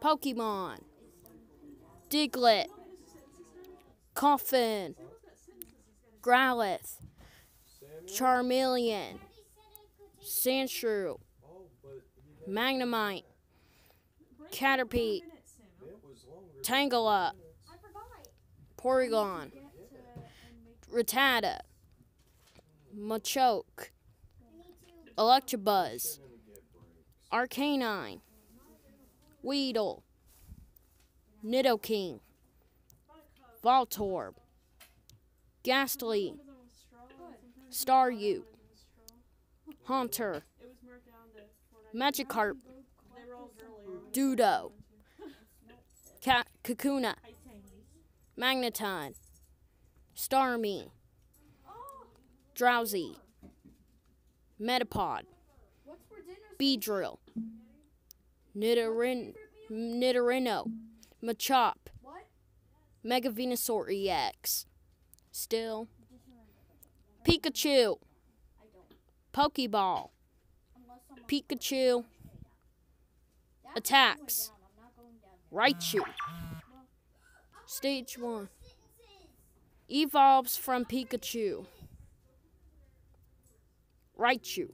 Pokemon. Diglett. Koffing. Growlithe. Charmeleon. Sandshrew. Magnemite. Caterpie. Tangela. Porygon. Rattata. Machoke. Electabuzz. Arcanine. Weedle. Nidoking. Voltorb. Gastly. Staryu. Haunter. Magikarp. Doduo. Ka- Kakuna. Magneton. Starmie. Drowzee. Metapod. Beedrill. Nidorin- Nidorino. Machop. Mega Venusaur EX. Still. Pikachu. Pokeball. Pikachu. Attacks. Raichu. Stage 1. Evolves from Pikachu. Raichu.